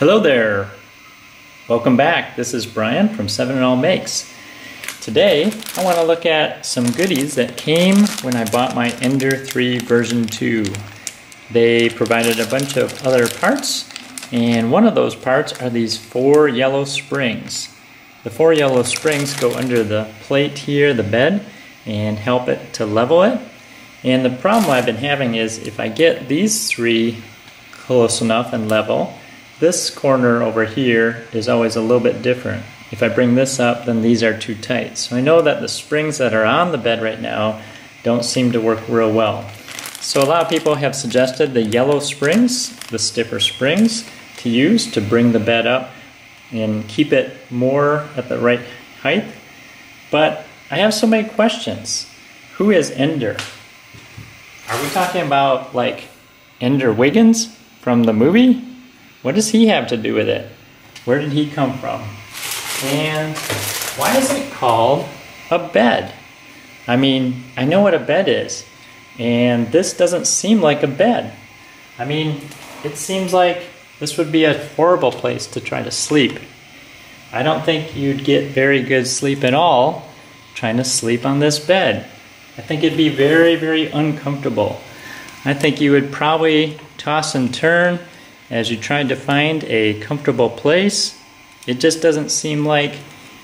Hello there. Welcome back. This is Brian from Seven In All Makes. Today, I want to look at some goodies that came when I bought my Ender 3 version 2. They provided a bunch of other parts, and one of those parts are these four yellow springs. The four yellow springs go under the plate here, the bed, and help it to level it. And the problem I've been having is if I get these three close enough and level, this corner over here is always a little bit different. If I bring this up, then these are too tight. So I know that the springs that are on the bed right now don't seem to work real well. So a lot of people have suggested the yellow springs, the stiffer springs, to use to bring the bed up and keep it more at the right height. But I have so many questions. Who is Ender? Are we talking about like Ender Wiggins from the movie? What does he have to do with it? Where did he come from? And why is it called a bed? I mean, I know what a bed is, and this doesn't seem like a bed. I mean, it seems like this would be a horrible place to try to sleep. I don't think you'd get very good sleep at all trying to sleep on this bed. I think it'd be very, very uncomfortable. I think you would probably toss and turn as you tried to find a comfortable place it just doesn't seem like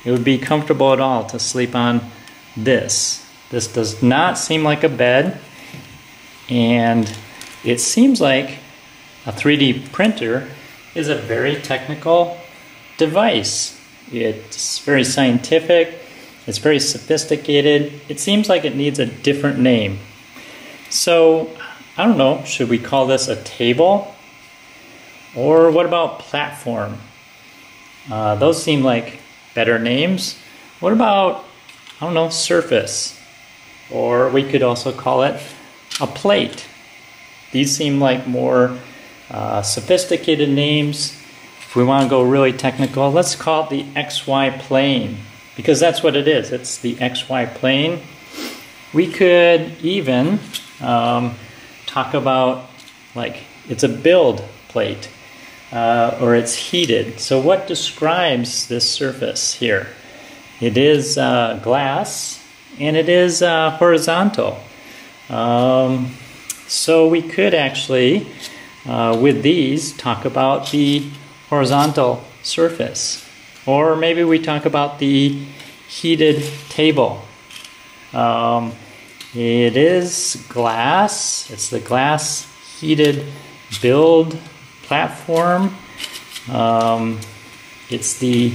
it would be comfortable at all to sleep on this. This does not seem like a bed, and it seems like a 3D printer is a very technical device. It's very scientific, it's very sophisticated. It seems like it needs a different name. So, I don't know, should we call this a table? Or what about platform? Uh, those seem like better names. What about, I don't know, surface? Or we could also call it a plate. These seem like more uh, sophisticated names. If we want to go really technical, let's call it the XY plane because that's what it is. It's the XY plane. We could even um, talk about like it's a build plate uh, or it's heated. So, what describes this surface here? It is uh, glass and it is uh, horizontal. Um, so, we could actually, uh, with these, talk about the horizontal surface. Or maybe we talk about the heated table. Um, it is glass, it's the glass heated build platform. Um, it's the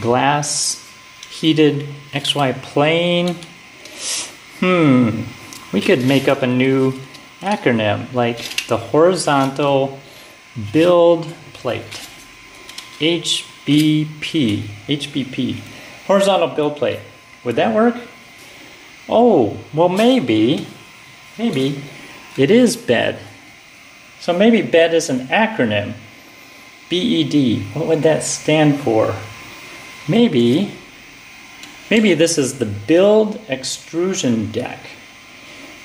glass heated XY plane. Hmm, we could make up a new acronym like the horizontal build plate. HBP. HBP. Horizontal build plate. Would that work? Oh, well, maybe. Maybe it is bed. So maybe BED is an acronym. BED, what would that stand for? Maybe, maybe this is the build extrusion deck.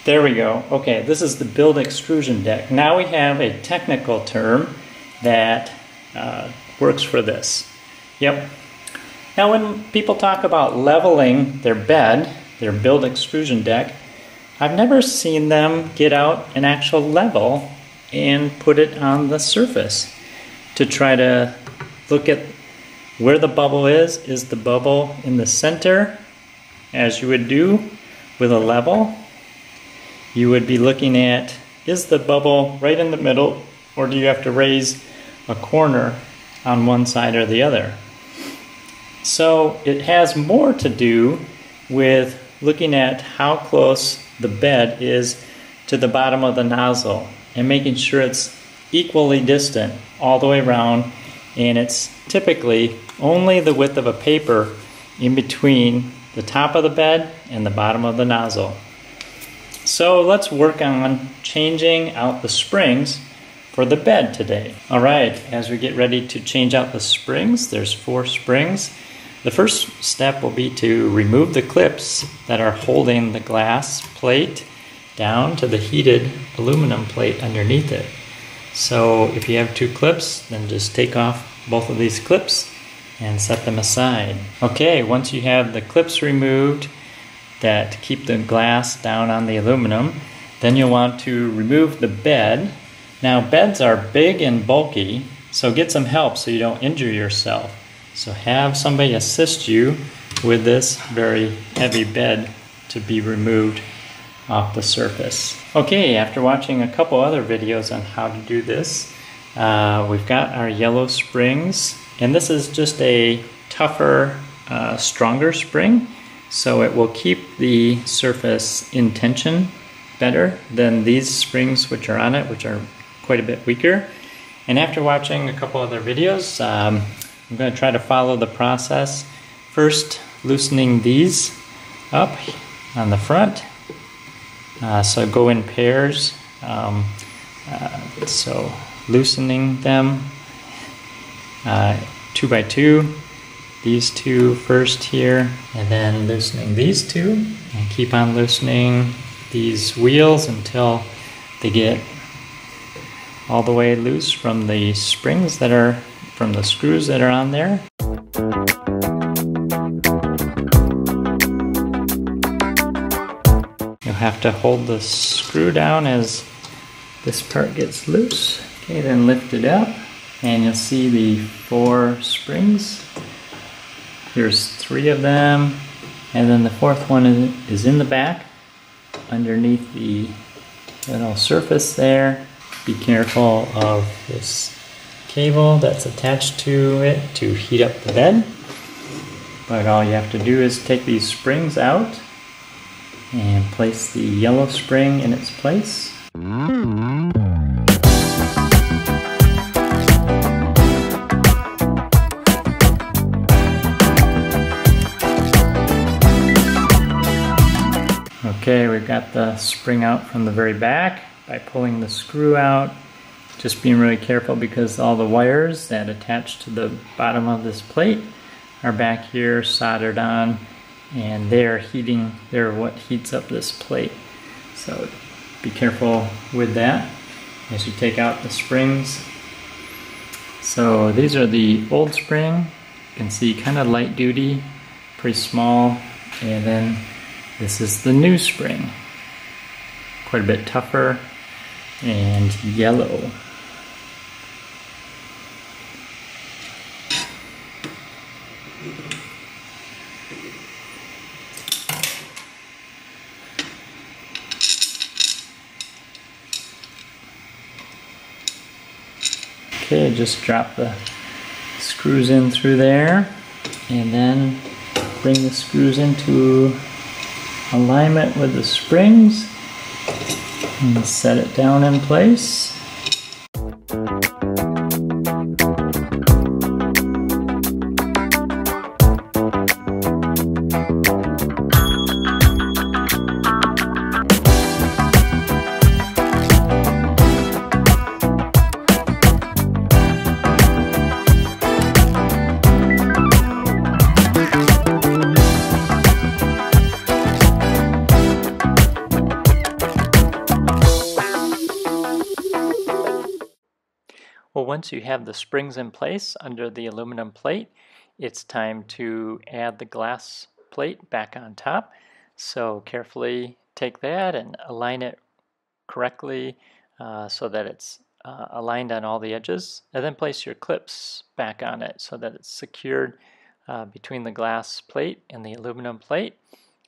There we go. Okay, this is the build extrusion deck. Now we have a technical term that uh, works for this. Yep. Now when people talk about leveling their bed, their build extrusion deck, I've never seen them get out an actual level and put it on the surface to try to look at where the bubble is. Is the bubble in the center as you would do with a level? You would be looking at is the bubble right in the middle or do you have to raise a corner on one side or the other? So it has more to do with looking at how close the bed is to the bottom of the nozzle and making sure it's equally distant all the way around and it's typically only the width of a paper in between the top of the bed and the bottom of the nozzle. So let's work on changing out the springs for the bed today. All right, as we get ready to change out the springs, there's four springs. The first step will be to remove the clips that are holding the glass plate down to the heated aluminum plate underneath it. So if you have two clips, then just take off both of these clips and set them aside. Okay, once you have the clips removed that keep the glass down on the aluminum, then you'll want to remove the bed. Now beds are big and bulky, so get some help so you don't injure yourself. So have somebody assist you with this very heavy bed to be removed off the surface. Okay, after watching a couple other videos on how to do this, uh, we've got our yellow springs, and this is just a tougher, uh, stronger spring, so it will keep the surface in tension better than these springs which are on it, which are quite a bit weaker. And after watching a couple other videos, um, I'm going to try to follow the process. First, loosening these up on the front. Uh, so go in pairs. Um, uh, so loosening them uh, two by two. These two first here, and then loosening these two, and keep on loosening these wheels until they get all the way loose from the springs that are from the screws that are on there. You'll have to hold the screw down as this part gets loose. Okay, then lift it up and you'll see the four springs. Here's three of them and then the fourth one is in the back underneath the little surface there. Be careful of this cable that's attached to it to heat up the bed. But all you have to do is take these springs out and place the yellow spring in its place. Okay, we've got the spring out from the very back by pulling the screw out. Just being really careful because all the wires that attach to the bottom of this plate are back here soldered on and they're heating, they're what heats up this plate. So be careful with that as you take out the springs. So these are the old spring. You can see kind of light duty, pretty small. And then this is the new spring. Quite a bit tougher and yellow. Okay, just drop the screws in through there and then bring the screws into alignment with the springs and set it down in place. Well, once you have the springs in place under the aluminum plate, it's time to add the glass plate back on top. So carefully take that and align it correctly uh, so that it's uh, aligned on all the edges. And then place your clips back on it so that it's secured uh, between the glass plate and the aluminum plate.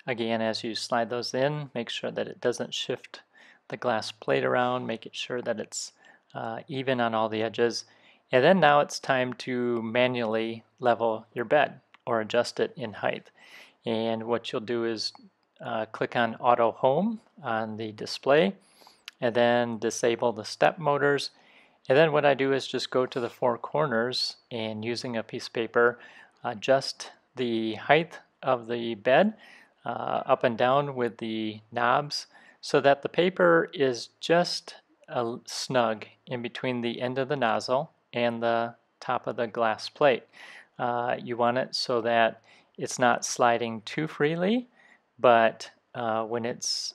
Again, as you slide those in, make sure that it doesn't shift the glass plate around, make it sure that it's uh, even on all the edges. And then now it's time to manually level your bed or adjust it in height. And what you'll do is uh, click on Auto Home on the display and then disable the step motors. And then what I do is just go to the four corners and using a piece of paper adjust the height of the bed uh, up and down with the knobs so that the paper is just a snug in between the end of the nozzle and the top of the glass plate. Uh, you want it so that it's not sliding too freely, but uh, when it's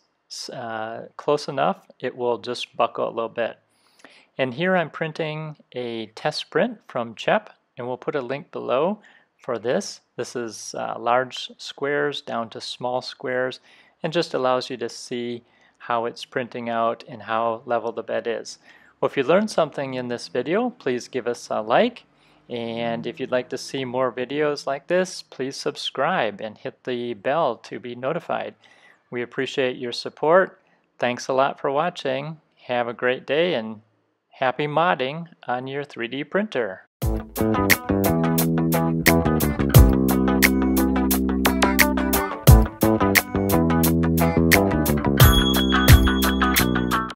uh, close enough, it will just buckle a little bit. And here I'm printing a test print from CHEP, and we'll put a link below for this. This is uh, large squares down to small squares, and just allows you to see how it's printing out and how level the bed is. Well, if you learned something in this video, please give us a like. And if you'd like to see more videos like this, please subscribe and hit the bell to be notified. We appreciate your support. Thanks a lot for watching. Have a great day and happy modding on your 3D printer.